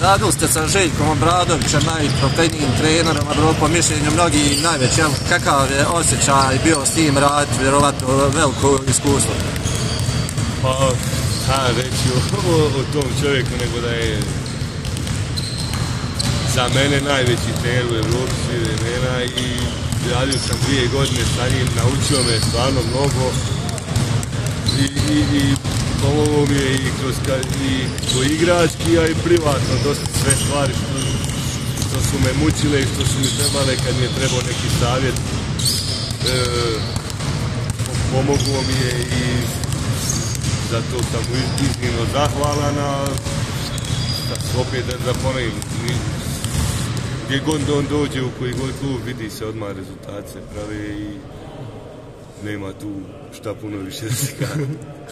Radili ste sa Željkom Obradovićem, najtrofejnijim trenerom, a po mišljenju mnogi najveći. Kakav je osjećaj bio s tim rad, vjerovatno veliko iskustvo? Pa, ha, reći o, o tom čovjeku nego da je za mene najveći trener u Evropi svih vremena i radio sam dvije godine sa njim, naučio me stvarno mnogo i, i, i pomogao mi je i kroz igrački, a i privatno dosta sve stvari što, su me mučile i što su mi trebale kad mi je trebao neki savjet. E, pomogao mi je i zato sam mu iznimno zahvalan, a opet da ponovim, gdje god on dođe u koji god klub vidi se odmah rezultat se prave i nema tu šta puno više da se